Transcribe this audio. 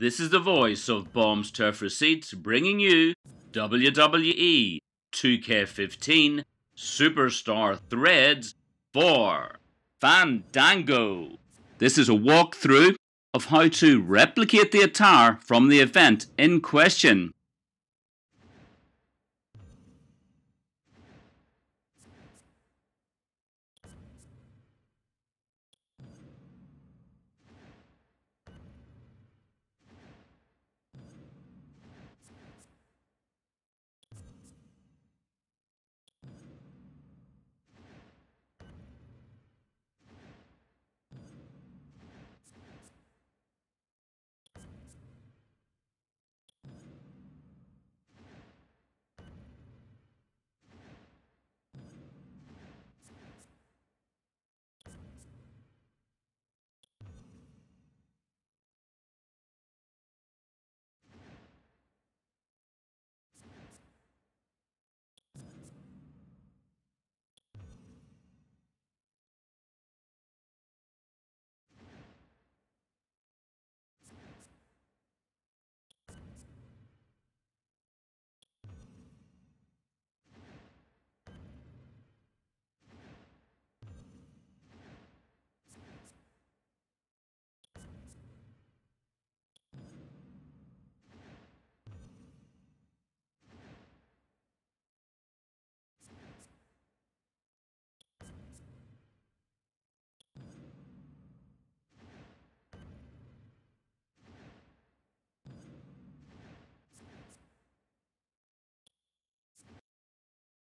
This is the voice of Bombs Turf Receipts bringing you WWE 2K15 Superstar Threads 4 Fandango. This is a walkthrough of how to replicate the attire from the event in question.